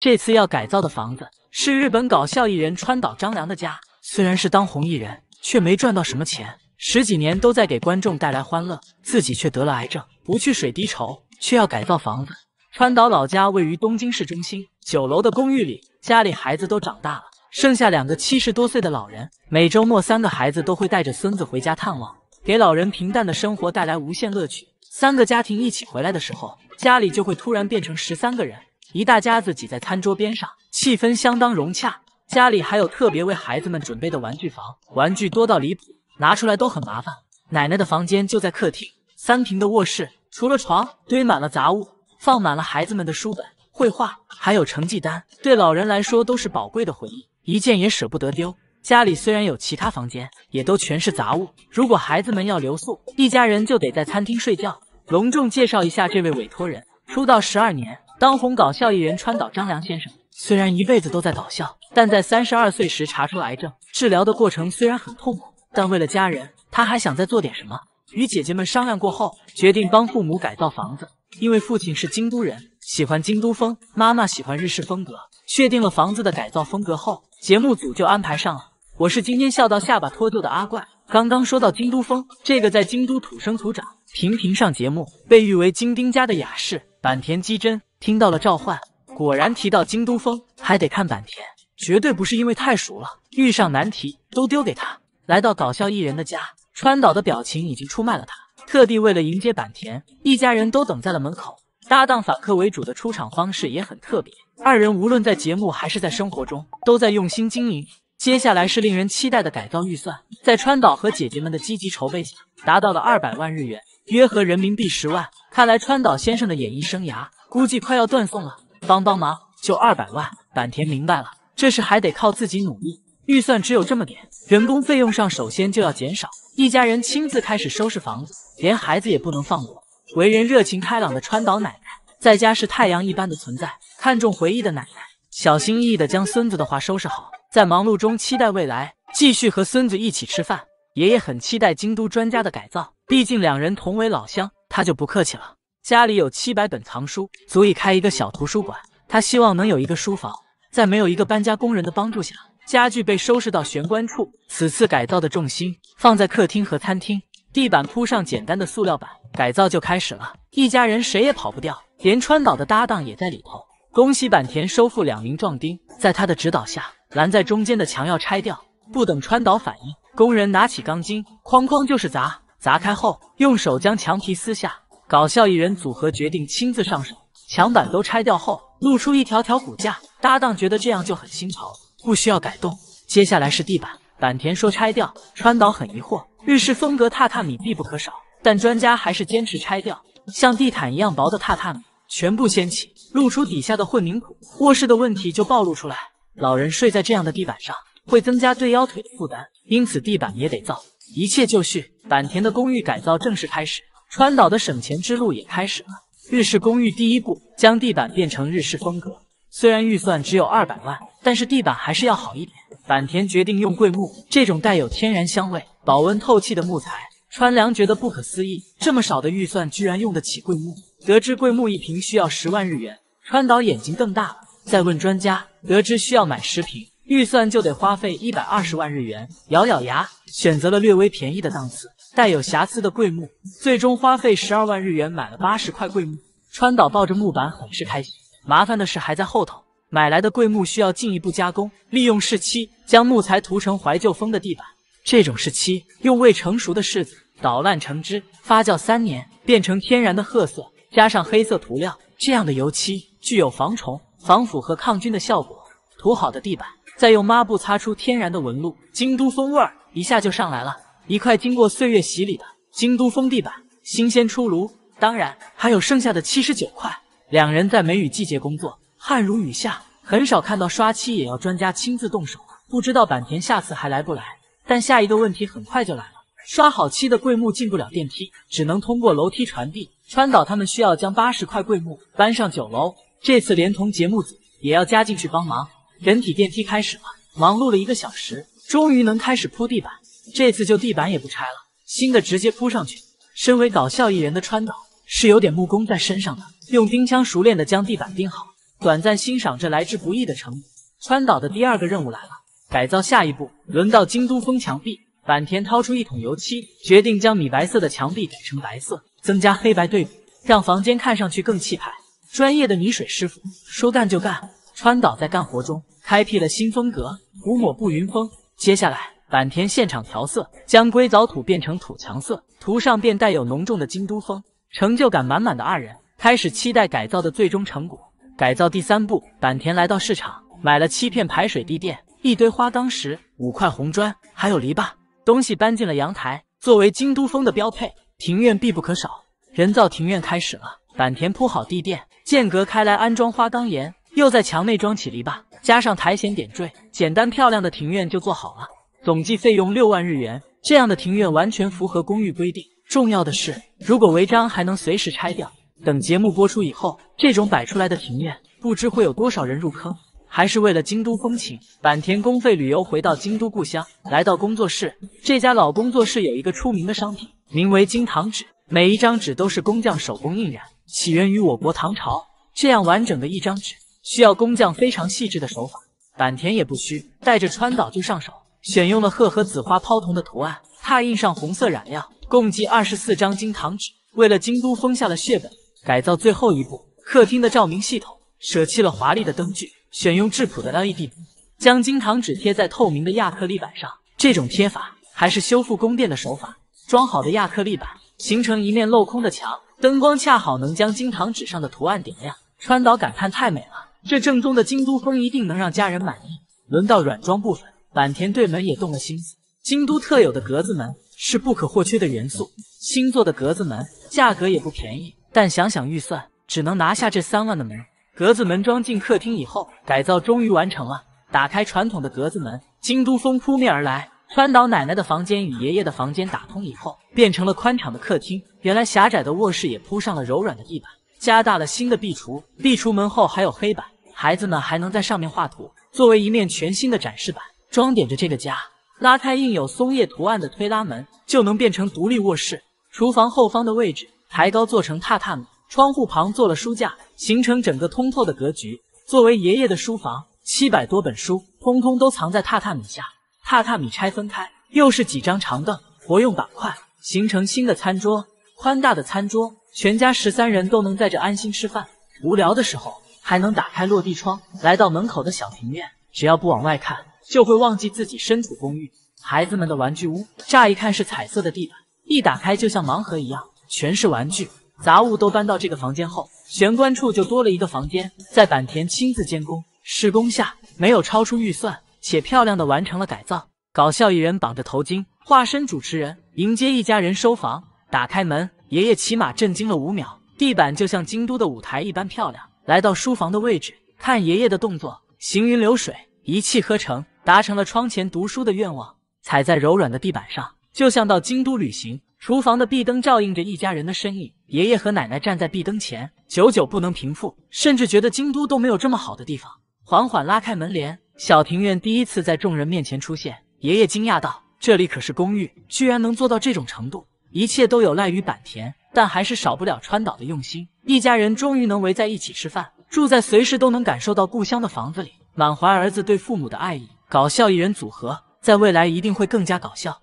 这次要改造的房子是日本搞笑艺人川岛张良的家。虽然是当红艺人，却没赚到什么钱，十几年都在给观众带来欢乐，自己却得了癌症，不去水滴筹，却要改造房子。川岛老家位于东京市中心九楼的公寓里，家里孩子都长大了，剩下两个七十多岁的老人。每周末，三个孩子都会带着孙子回家探望，给老人平淡的生活带来无限乐趣。三个家庭一起回来的时候，家里就会突然变成十三个人，一大家子挤在餐桌边上，气氛相当融洽。家里还有特别为孩子们准备的玩具房，玩具多到离谱，拿出来都很麻烦。奶奶的房间就在客厅，三平的卧室，除了床堆满了杂物，放满了孩子们的书本、绘画，还有成绩单，对老人来说都是宝贵的回忆，一件也舍不得丢。家里虽然有其他房间，也都全是杂物。如果孩子们要留宿，一家人就得在餐厅睡觉。隆重介绍一下这位委托人，出道十二年，当红搞笑艺人川岛张良先生。虽然一辈子都在搞笑，但在三十二岁时查出癌症，治疗的过程虽然很痛苦，但为了家人，他还想再做点什么。与姐姐们商量过后，决定帮父母改造房子。因为父亲是京都人，喜欢京都风，妈妈喜欢日式风格。确定了房子的改造风格后，节目组就安排上了。我是今天笑到下巴脱臼的阿怪。刚刚说到京都风，这个在京都土生土长，频频上节目，被誉为京丁家的雅士坂田基真，听到了召唤。果然提到京都风，还得看坂田，绝对不是因为太熟了，遇上难题都丢给他。来到搞笑艺人的家，川岛的表情已经出卖了他，特地为了迎接坂田，一家人都等在了门口。搭档反客为主的出场方式也很特别，二人无论在节目还是在生活中，都在用心经营。接下来是令人期待的改造预算，在川岛和姐姐们的积极筹备下，达到了二百万日元，约合人民币十万。看来川岛先生的演艺生涯估计快要断送了。帮帮忙，就二百万。坂田明白了，这事还得靠自己努力。预算只有这么点，人工费用上首先就要减少。一家人亲自开始收拾房子，连孩子也不能放过。为人热情开朗的川岛奶奶，在家是太阳一般的存在，看重回忆的奶奶，小心翼翼地将孙子的画收拾好，在忙碌中期待未来，继续和孙子一起吃饭。爷爷很期待京都专家的改造，毕竟两人同为老乡，他就不客气了。家里有七百本藏书，足以开一个小图书馆。他希望能有一个书房。在没有一个搬家工人的帮助下，家具被收拾到玄关处。此次改造的重心放在客厅和餐厅，地板铺上简单的塑料板，改造就开始了。一家人谁也跑不掉，连川岛的搭档也在里头。恭喜坂田收复两名壮丁，在他的指导下，拦在中间的墙要拆掉。不等川岛反应，工人拿起钢筋，哐哐就是砸。砸开后，用手将墙皮撕下。搞笑艺人组合决定亲自上手，墙板都拆掉后，露出一条条骨架。搭档觉得这样就很新潮，不需要改动。接下来是地板，坂田说拆掉，川岛很疑惑。日式风格榻榻米必不可少，但专家还是坚持拆掉。像地毯一样薄的榻榻米全部掀起，露出底下的混凝土，卧室的问题就暴露出来。老人睡在这样的地板上，会增加对腰腿的负担，因此地板也得造。一切就绪，坂田的公寓改造正式开始。川岛的省钱之路也开始了。日式公寓第一步，将地板变成日式风格。虽然预算只有二百万，但是地板还是要好一点。坂田决定用桂木，这种带有天然香味、保温透气的木材。川良觉得不可思议，这么少的预算居然用得起桂木。得知桂木一瓶需要十万日元，川岛眼睛瞪大了。再问专家，得知需要买十瓶，预算就得花费一百二十万日元。咬咬牙，选择了略微便宜的档次。带有瑕疵的桂木，最终花费十二万日元买了八十块桂木。川岛抱着木板很是开心。麻烦的事还在后头，买来的桂木需要进一步加工，利用柿漆将木材涂成怀旧风的地板。这种柿漆用未成熟的柿子捣烂成汁，发酵三年变成天然的褐色，加上黑色涂料，这样的油漆具有防虫、防腐和抗菌的效果。涂好的地板再用抹布擦出天然的纹路，京都风味儿一下就上来了。一块经过岁月洗礼的京都风地板，新鲜出炉。当然还有剩下的七十九块。两人在梅雨季节工作，汗如雨下，很少看到刷漆也要专家亲自动手。不知道坂田下次还来不来？但下一个问题很快就来了：刷好漆的桂木进不了电梯，只能通过楼梯传递。川岛他们需要将八十块桂木搬上九楼，这次连同节目组也要加进去帮忙。人体电梯开始了，忙碌了一个小时，终于能开始铺地板。这次就地板也不拆了，新的直接铺上去。身为搞笑艺人的川岛是有点木工在身上的，用钉枪熟练的将地板钉好。短暂欣赏这来之不易的成果。川岛的第二个任务来了，改造下一步轮到京都风墙壁。坂田掏出一桶油漆，决定将米白色的墙壁改成白色，增加黑白对比，让房间看上去更气派。专业的泥水师傅说干就干，川岛在干活中开辟了新风格，涂抹步云风。接下来，坂田现场调色，将硅藻土变成土墙色，涂上便带有浓重的京都风。成就感满满的二人开始期待改造的最终成果。改造第三步，坂田来到市场，买了七片排水地垫、一堆花岗石、五块红砖，还有篱笆，东西搬进了阳台，作为京都风的标配，庭院必不可少。人造庭院开始了，坂田铺好地垫，间隔开来安装花岗岩，又在墙内装起篱笆，加上苔藓点缀，简单漂亮的庭院就做好了。总计费用六万日元，这样的庭院完全符合公寓规定。重要的是，如果违章还能随时拆掉。等节目播出以后，这种摆出来的庭院，不知会有多少人入坑。还是为了京都风情，坂田公费旅游回到京都故乡，来到工作室。这家老工作室有一个出名的商品，名为金堂纸，每一张纸都是工匠手工印染，起源于我国唐朝。这样完整的一张纸，需要工匠非常细致的手法。坂田也不虚，带着川岛就上手，选用了鹤和紫花抛铜的图案，拓印上红色染料。共计二十四张金堂纸，为了京都封下了血本。改造最后一步，客厅的照明系统舍弃了华丽的灯具，选用质朴的 LED 灯，将金堂纸贴在透明的亚克力板上。这种贴法还是修复宫殿的手法。装好的亚克力板形成一面镂空的墙，灯光恰好能将金堂纸上的图案点亮。川岛感叹太美了，这正宗的京都风一定能让家人满意。轮到软装部分，坂田对门也动了心思，京都特有的格子门。是不可或缺的元素。新做的格子门价格也不便宜，但想想预算，只能拿下这三万的门。格子门装进客厅以后，改造终于完成了。打开传统的格子门，京都风扑面而来。川岛奶奶的房间与爷爷的房间打通以后，变成了宽敞的客厅。原来狭窄的卧室也铺上了柔软的地板，加大了新的壁橱。壁橱门后还有黑板，孩子们还能在上面画图，作为一面全新的展示板，装点着这个家。拉开印有松叶图案的推拉门，就能变成独立卧室。厨房后方的位置抬高做成榻榻米，窗户旁做了书架，形成整个通透的格局。作为爷爷的书房，七百多本书通通都藏在榻榻米下。榻榻米拆分开，又是几张长凳，活用板块形成新的餐桌。宽大的餐桌，全家十三人都能在这安心吃饭。无聊的时候，还能打开落地窗，来到门口的小庭院，只要不往外看。就会忘记自己身处公寓。孩子们的玩具屋，乍一看是彩色的地板，一打开就像盲盒一样，全是玩具杂物。都搬到这个房间后，玄关处就多了一个房间。在坂田亲自监工施工下，没有超出预算，且漂亮的完成了改造。搞笑艺人绑着头巾，化身主持人，迎接一家人收房。打开门，爷爷起码震惊了五秒，地板就像京都的舞台一般漂亮。来到书房的位置，看爷爷的动作，行云流水，一气呵成。达成了窗前读书的愿望，踩在柔软的地板上，就像到京都旅行。厨房的壁灯照映着一家人的身影，爷爷和奶奶站在壁灯前，久久不能平复，甚至觉得京都都没有这么好的地方。缓缓拉开门帘，小庭院第一次在众人面前出现。爷爷惊讶道：“这里可是公寓，居然能做到这种程度，一切都有赖于坂田，但还是少不了川岛的用心。一家人终于能围在一起吃饭，住在随时都能感受到故乡的房子里，满怀儿子对父母的爱意。”搞笑艺人组合，在未来一定会更加搞笑。